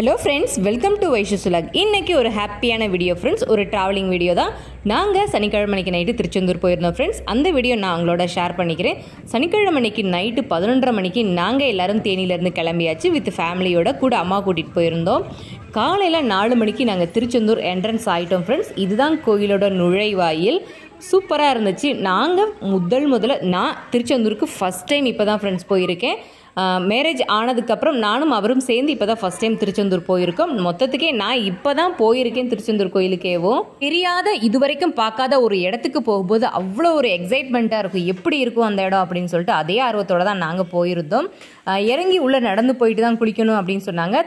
Hello friends welcome to Vaishu Sulak இன்றைக்கி ஒரு ஹாப்பியான வீடியோ ஃப்ரெண்ட்ஸ் ஒரு ட்ராவலிங் வீடியோ தான். நாங்கள் சனிக்கிழமைக்கு நைட்டு திருச்செந்தூர் போயிருந்தோம் ஃப்ரெண்ட்ஸ் அந்த வீடியோ நான் அவங்களோட ஷேர் பண்ணிக்கிறேன். சனிக்கிழமை மணிக்கு நைட்டு பதினொன்றரை மணிக்கு நாங்கள் எல்லோரும் தேனியிலேருந்து கிளம்பியாச்சு. வித் ஃபேமிலியோட கூட அம்மா கூட்டிகிட்டு போயிருந்தோம். காலையில் நாலு மணிக்கு நாங்கள் திருச்செந்தூர் என்ட்ரன்ஸ் ஆகிட்டோம் ஃப்ரெண்ட்ஸ் இதுதான் கோயிலோட நுழைவாயில். சூப்பராக இருந்துச்சு. நாங்கள் முதல் முதல்ல நான் திருச்செந்தூருக்கு ஃபஸ்ட் டைம் இப்போ தான் ஃப்ரெண்ட்ஸ் போயிருக்கேன். மேரேஜ் ஆனதுக்கப்புறம் நானும் அவரும் சேர்ந்து இப்போ தான் ஃபஸ்ட் டைம் திருச்செந்தூர் போயிருக்கோம். மொத்தத்துக்கே நான் இப்போ தான் போயிருக்கேன் திருச்செந்தூர் கோயிலுக்கேவும் தெரியாத இதுவரைக்கும் பார்க்காத ஒரு இடத்துக்கு போகும்போது அவ்வளோ ஒரு எக்ஸைட்மெண்ட்டாக இருக்கும். எப்படி இருக்கும் அந்த இடம் அப்படின்னு சொல்லிட்டு அதே ஆர்வத்தோட தான் நாங்கள் போயிருந்தோம். இறங்கி உள்ளே நடந்து போயிட்டு தான் குளிக்கணும் அப்படின்னு சொன்னாங்க.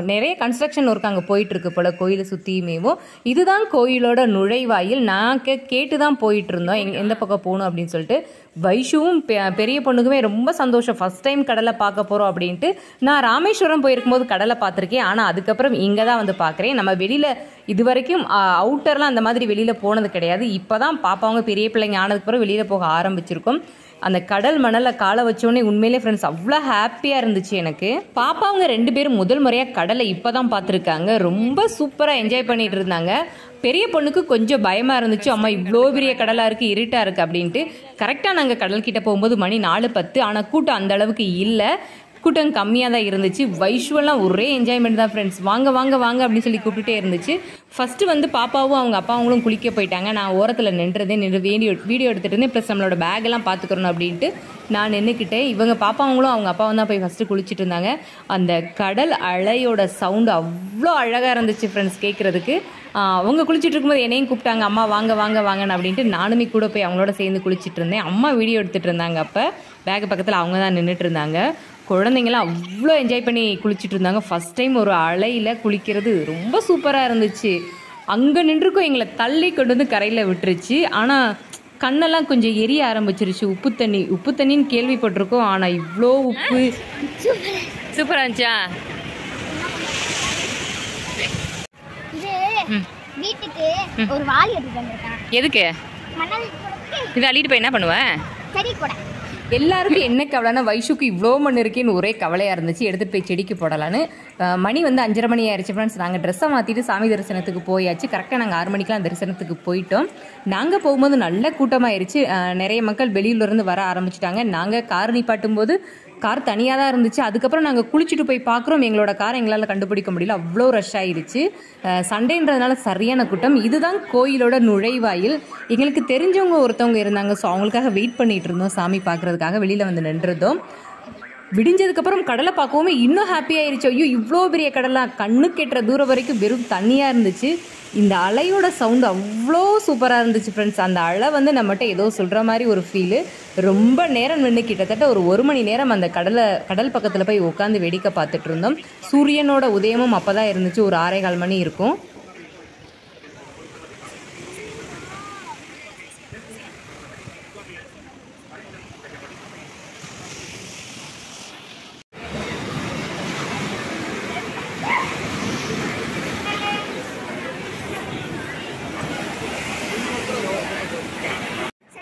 நிறைய கன்ஸ்ட்ரக்ஷன் ஒர்க் அங்கே போயிட்டுருக்கு போல். கோயிலை சுற்றியுமேவும் இதுதான் கோயிலோட நுழைவாயில். நாங்கள் கேட்டு தான் போயிட்டுருந்தோம். எங் எந்த பக்கம் போகணும் அப்படின்னு சொல்லிட்டு. வைஷுவும் பெ- பெரிய பொண்ணுக்குமே ரொம்ப சந்தோஷம். ஃபர்ஸ்ட் டைம் கடலை பார்க்க போகிறோம் அப்படின்ட்டு. நான் ராமேஸ்வரம் போயிருக்கும்போது கடலை பார்த்துருக்கேன். ஆனால் அதுக்கப்புறம் இங்கே தான் வந்து பார்க்குறேன். நம்ம வெளியில் இது வரைக்கும் அவுட்டர்லாம் அந்த மாதிரி வெளியில் போனது கிடையாது. இப்போ தான் பாப்பாவங்க பெரிய பிள்ளைங்க ஆனதுக்கப்புறம் வெளியில் போக ஆரம்பிச்சிருக்கோம். அந்த கடல் மணலில் காலை வச்சோடனே உண்மையிலே ஃப்ரெண்ட்ஸ் அவ்வளோ ஹாப்பியாக இருந்துச்சு எனக்கு. பாப்பாவங்க ரெண்டு பேரும் முதல் முறையாக கடலை இப்போ தான் பார்த்துருக்காங்க. ரொம்ப சூப்பராக என்ஜாய் பண்ணிட்டு இருந்தாங்க. பெரிய பொண்ணுக்கு கொஞ்சம் பயமாக இருந்துச்சு. அம்மா இவ்வளோ பெரிய கடலாக இருக்குது இருட்டாக இருக்குது அப்படின்ட்டு. கரெக்டாக நாங்கள் கடல்கிட்ட போகும்போது மணி நாலு பத்து. ஆனால் கூட்டம் அந்த அளவுக்கு இல்லை. கூட்டம் கம்மியாக தான் இருந்துச்சு. வைஷுவெல்லாம் ஒரே என்ஜாய்மெண்ட் தான் ஃப்ரெண்ட்ஸ் வாங்க வாங்க வாங்க அப்படின்னு சொல்லி கூப்பிட்டுட்டே இருந்துச்சு. ஃபஸ்ட்டு வந்து பாப்பாவும் அவங்க அப்பாவங்களும் குளிக்க போயிட்டாங்க. நான் ஓரத்தில் நின்றுதே நின்று வீடியோ வீடியோ எடுத்துகிட்டு இருந்தேன். ப்ளஸ் நம்மளோட பேக்கெல்லாம் பார்த்துக்கணும் அப்படின்ட்டு நான் நின்றுக்கிட்டேன் இவங்க பாப்பாவங்களும் அவங்க அப்பாவும் தான் போய் ஃபஸ்ட்டு குளிச்சுட்டு இருந்தாங்க. அந்த கடல் அலையோட சவுண்டு அவ்வளோ அழகாக இருந்துச்சு ஃப்ரெண்ட்ஸ் கேட்குறதுக்கு அவங்க குளிச்சுட்டு இருக்கும்போது என்னையும் கூப்பிட்டாங்க. அம்மா வாங்க வாங்க வாங்கன்னு அப்படின்ட்டு நானுமே கூட போய் அவங்களோட சேர்ந்து குளிச்சுட்டு இருந்தேன். அம்மா வீடியோ எடுத்துகிட்டு இருந்தாங்க அப்போ. பேக் பக்கத்தில் அவங்க தான் நின்றுட்டு இருந்தாங்க. குழந்தைங்களாம் அவ்வளோ என்ஜாய் பண்ணி குளிச்சுட்டு இருந்தாங்க ஃபஸ்ட் டைம் ஒரு அலையில் குளிக்கிறது ரொம்ப சூப்பராக இருந்துச்சு. அங்கே நின்றுக்கும் எங்களை தள்ளி கொண்டு வந்து கரையில் விட்டுருச்சு. ஆனால் கண்ணெல்லாம் கொஞ்சம் எரிய ஆரம்பிச்சிருச்சு. உப்பு தண்ணி உப்பு தண்ணின்னு கேள்விப்பட்டிருக்கோம். ஆனால் இவ்வளோ உப்பு. சூப்பராக இருந்துச்சா? வீட்டுக்கு ஒரு வாளி எதுக்கு? இதை அள்ளிட்டு போய் என்ன பண்ணுவேன் எல்லாருக்கும் என்ன கவலைன்னா வைஷுக்கு இவ்வளோ மண் இருக்கேன்னு ஒரே கவலையாக இருந்துச்சு. எடுத்துகிட்டு போய் செடிக்கு போடலான்னு. மணி வந்து அஞ்சரை மணி ஆயிடுச்சு ஃப்ரெண்ட்ஸ் நாங்கள் ட்ரெஸ்ஸை மாற்றிட்டு சாமி தரிசனத்துக்கு போயாச்சு. கரெக்டாக நாங்கள் ஆறு மணிக்கெலாம் தரிசனத்துக்கு போயிட்டோம். நாங்கள் போகும்போது நல்ல கூட்டமாயிருச்சு. ஆயிடுச்சு நிறைய மக்கள் வெளியிலேருந்து வர ஆரம்பிச்சிட்டாங்க. நாங்கள் கார் நிப்பாட்டும் போது கார் தனியாக தான் இருந்துச்சு. அதுக்கப்புறம் நாங்கள் குளிச்சுட்டு போய் பார்க்குறோம் எங்களோட காரை எங்களால் கண்டுபிடிக்க முடியல. அவ்வளோ ரஷ் ஆயிடுச்சு. சண்டேன்றதுனால சரியான கூட்டம். இதுதான் கோயிலோட நுழைவாயில். எங்களுக்கு தெரிஞ்சவங்க ஒருத்தவங்க இருந்தாங்க. ஸோ அவங்களுக்காக வெயிட் பண்ணிகிட்டு இருந்தோம். சாமி பார்க்கறதுக்காக வெளியில் வந்து நின்றுருந்தோம். விடிஞ்சதுக்கப்புறம் கடலை பார்க்கவுமே இன்னும் ஹாப்பியாயிருச்சு ஐயோ இவ்வளோ பெரிய கடலாம் கண்ணு கெட்டுற தூரம் வரைக்கும் வெறும் தண்ணியாக இருந்துச்சு. இந்த அலையோட சவுண்டு அவ்வளோ சூப்பராக இருந்துச்சு ஃப்ரெண்ட்ஸ் அந்த அலை வந்து நம்மகிட்ட ஏதோ சொல்கிற மாதிரி ஒரு ஃபீலு ரொம்ப நேரம் நின்று கிட்டத்தட்ட ஒரு ஒரு மணி நேரம் அந்த கடலை கடல் பக்கத்தில் போய் உட்காந்து வேடிக்கை பார்த்துட்டு இருந்தோம். சூரியனோட உதயமும் அப்போ தான் இருந்துச்சு. ஒரு ஆறே கால் மணி இருக்கும்.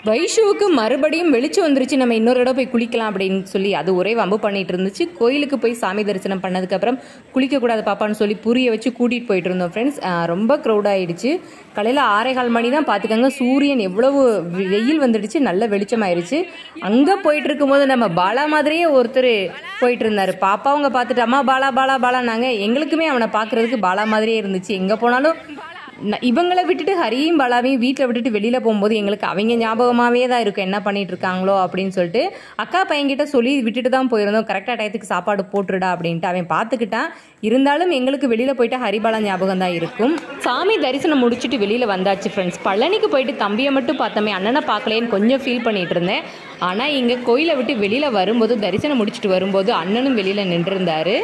வைஷுவுக்கு மறுபடியும் வெளிச்சம் வந்துருச்சு நம்ம இன்னொரு இடம் போய் குளிக்கலாம் அப்படின்னு சொல்லி அது ஒரே வம்பு பண்ணிட்டு இருந்துச்சு. கோயிலுக்கு போய் சாமி தரிசனம் பண்ணதுக்கப்புறம் குளிக்கக்கூடாது பாப்பான்னு சொல்லி புரிய வச்சு கூட்டிகிட்டு போயிட்டு இருந்தோம் ஃப்ரெண்ட்ஸ் ரொம்ப க்ரௌட் ஆயிடுச்சு. காலையில் ஆறேகால் மணி தான் பார்த்துக்கோங்க சூரியன் எவ்வளவு வெ- வெயில் வந்துடுச்சு நல்ல வெளிச்சம் ஆயிடுச்சு அங்கே போயிட்டு இருக்கும்போது நம்ம பாலா மாதிரியே ஒருத்தர் போயிட்டு இருந்தாரு. பாப்பாவங்க பார்த்துட்டு அம்மா பாலா பாலா பாலா நாங்கள் எங்களுக்குமே அவனை பார்க்குறதுக்கு பாலா மாதிரியே இருந்துச்சு. எங்கே போனாலும் இவங்களை விட்டுட்டு ஹரியும் பலாவையும் வீட்டில் விட்டுட்டு வெளியில் போகும்போது எங்களுக்கு அவங்க ஞாபகமாகவே தான் இருக்கும் என்ன பண்ணிட்டு இருக்காங்களோ அப்படின்னு சொல்லிட்டு அக்கா பையன்கிட்ட சொல்லி விட்டுட்டு தான் போயிருந்தோம். கரெக்டாக டயத்துக்கு சாப்பாடு போட்டுடா அப்படின்ட்டு அவன் பார்த்துக்கிட்டான் இருந்தாலும் எங்களுக்கு வெளியில் போயிட்டு ஹரிபாலா ஞாபகம் தான் இருக்கும். சாமி தரிசனம் முடிச்சுட்டு வெளியில் வந்தாச்சு ஃப்ரெண்ட்ஸ் பழனிக்கு போயிட்டு தம்பியை மட்டும் பார்த்தோமே. அண்ணனை பார்க்கலேன்னு கொஞ்சம் ஃபீல் பண்ணிட்டு இருந்தேன். ஆனால் இங்கே கோயிலை விட்டு வெளியில் வரும்போது தரிசனம் முடிச்சுட்டு வரும்போது அண்ணனும் வெளியில் நின்றுருந்தாரு.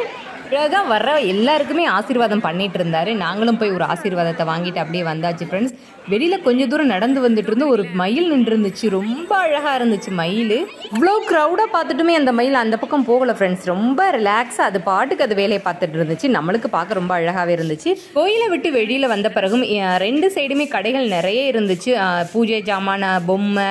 தான் வர்ற எல்லாருக்குமே ஆசீர்வாதம் பண்ணிட்டு இருந்தாரு. நாங்களும் போய் ஒரு ஆசீர்வாதத்தை வாங்கிட்டு அப்படியே வந்தாச்சு ஃப்ரெண்ட்ஸ் வெளியில கொஞ்ச தூரம் நடந்து வந்துட்டு இருந்து ஒரு மயில் நின்றுருந்துச்சு. ரொம்ப அழகா இருந்துச்சு மயில். இவ்வளோ க்ரௌடாக பார்த்துட்டுமே அந்த மயில் அந்த பக்கம் போகல ஃப்ரெண்ட்ஸ் ரொம்ப ரிலாக்ஸாக அது பாட்டுக்கு அது வேலையை பார்த்துட்டு இருந்துச்சு. நம்மளுக்கு பார்க்க ரொம்ப அழகாகவே இருந்துச்சு. கோயிலை விட்டு வெளியில வந்த பிறகும் ரெண்டு சைடுமே கடைகள் நிறைய இருந்துச்சு. பூஜை ஜாமான பொம்மை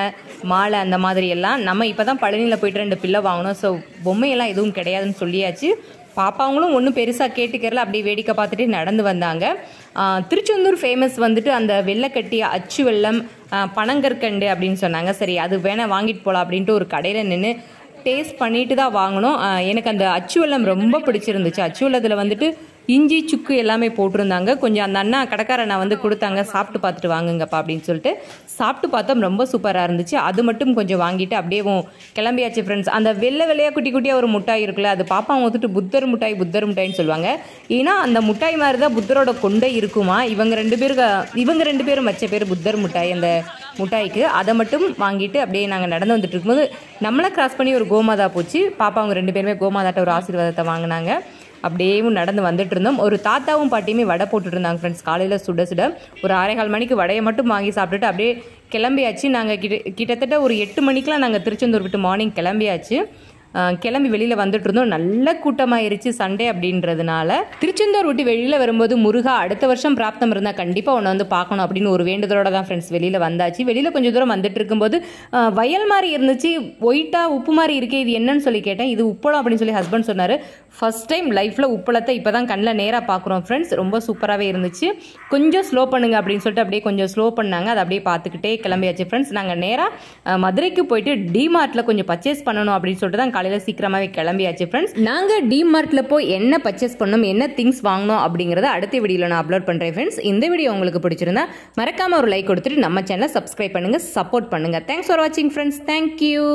மாலை அந்த மாதிரி எல்லாம். நம்ம இப்போ தான் பழனியில் போயிட்டு ரெண்டு பிள்ளை வாங்கினோம். ஸோ பொம்மையெல்லாம் எதுவும் கிடையாதுன்னு சொல்லியாச்சு. பாப்பாவங்களும் ஒன்றும் பெருசாக கேட்டுக்கிறல அப்படியே வேடிக்கை பார்த்துட்டு நடந்து வந்தாங்க. திருச்செந்தூர் ஃபேமஸ் வந்துட்டு அந்த வெள்ளைக்கட்டி அச்சு வெள்ளம் பனங்கற்கண்டு அப்படின்னு சொன்னாங்க. சரி அது வேணால் வாங்கிட்டு போகலாம் அப்படின்ட்டு ஒரு கடையில் நின்று டேஸ்ட் பண்ணிட்டு தான் வாங்கினோம். எனக்கு அந்த அச்சு வெள்ளம் ரொம்ப பிடிச்சிருந்துச்சு. அச்சு வெள்ளத்தில் வந்துட்டு இஞ்சி சுக்கு எல்லாமே போட்டிருந்தாங்க. கொஞ்சம் அந்த அண்ணா கடைக்காரண்ணா வந்து கொடுத்தாங்க. சாப்பிட்டு பார்த்துட்டு வாங்குங்கப்பா அப்படின்னு சொல்லிட்டு சாப்பிட்டு பார்த்தோம். ரொம்ப சூப்பராக இருந்துச்சு. அது மட்டும் கொஞ்சம் வாங்கிட்டு அப்படியே கிளம்பியாச்சு ஃப்ரெண்ட்ஸ் அந்த வெள்ளை வெள்ளையாக குட்டி குட்டியாக ஒரு முட்டாய் இருக்குல்ல அது பாப்பா வந்துட்டு புத்தர் முட்டாய் புத்தர் முட்டாய்ன்னு சொல்லுவாங்க. ஏன்னா அந்த முட்டாய் மாதிரி தான் புத்தரோட கொண்டை இருக்குமா? இவங்க ரெண்டு பேருக்கு இவங்க ரெண்டு பேரும் வச்ச பேர் புத்தர் முட்டாய் அந்த முட்டாய்க்கு. அதை மட்டும் வாங்கிட்டு அப்படியே நாங்கள் நடந்து வந்துட்டு இருக்கும்போது நம்மளை கிராஸ் பண்ணி ஒரு கோமாதா போச்சு. பாப்பா அவங்க ரெண்டு பேருமே கோமாதாட்ட ஒரு ஆசீர்வாதத்தை வாங்கினாங்க. அப்படியே நடந்து வந்துட்டு இருந்தோம். ஒரு தாத்தாவும் பாட்டியுமே வடை போட்டுட்டு இருந்தாங்க ஃப்ரெண்ட்ஸ் காலையில் சுட சுட ஒரு ஆறேகால் மணிக்கு வடையை மட்டும் வாங்கி சாப்பிட்டுட்டு அப்படியே கிளம்பியாச்சு. நாங்கள் கிட்ட கிட்டத்தட்ட ஒரு எட்டு மணிக்கெலாம் நாங்கள் திருச்செந்தூர் விட்டு மார்னிங் கிளம்பியாச்சு. கிளம்பி வெளியில் வந்துட்டு இருந்தோம். நல்ல கூட்டமாயிருச்சு சண்டே அப்படின்றதுனால. திருச்செந்தூர் விட்டு வெளியில் வரும்போது முருகா அடுத்த வருஷம் பிராப்தம் இருந்தால் கண்டிப்பாக உன்னை வந்து பார்க்கணும் அப்படின்னு ஒரு வேண்டுதலோட தான் ஃப்ரெண்ட்ஸ் வெளியில் வந்தாச்சு. வெளியில் கொஞ்சம் தூரம் வந்துட்டு இருக்கும்போது வயல் மாதிரி இருந்துச்சு. ஒயிட்டாக உப்பு மாதிரி இருக்கே இது என்னன்னு சொல்லி கேட்டேன். இது உப்பளம் அப்படின்னு சொல்லி ஹஸ்பண்ட் சொன்னார். ஃபஸ்ட் டைம் லைஃப்பில் உப்பளத்தை இப்போ தான் கண்ணில் நேராக பார்க்குறோம் ஃப்ரெண்ட்ஸ் ரொம்ப சூப்பராகவே இருந்துச்சு. கொஞ்சம் ஸ்லோ பண்ணுங்க அப்படின்னு சொல்லிட்டு அப்படியே கொஞ்சம் ஸ்லோ பண்ணாங்க. அதை அப்படியே பார்த்துக்கிட்டே கிளம்பியாச்சு ஃப்ரெண்ட்ஸ் நாங்கள் நேராக மதுரைக்கு போயிட்டு டிமார்ட்டில் கொஞ்சம் பர்ச்சேஸ் பண்ணணும் அப்படின்னு சொல்லிட்டு தான் காலையில் சீக்கிரமாகவே கிளம்பியாச்சு ஃப்ரெண்ட்ஸ் நாங்கள் டிமார்ட்டில் போய் என்ன பர்ச்சேஸ் பண்ணோம் என்ன திங்ஸ் வாங்கணும் அப்படிங்கிறத அடுத்த வீடியோவில் நான் அப்லோட் பண்ணுறேன் ஃப்ரெண்ட்ஸ் இந்த வீடியோ உங்களுக்கு பிடிச்சிருந்தா மறக்காமல் ஒரு லைக் கொடுத்துட்டு நம்ம சேனலை சப்ஸ்கிரைப் பண்ணுங்கள் சப்போர்ட் பண்ணுங்கள் தேங்க்ஸ் ஃபார் வாட்சிங் ஃப்ரெண்ட்ஸ் தேங்க்யூ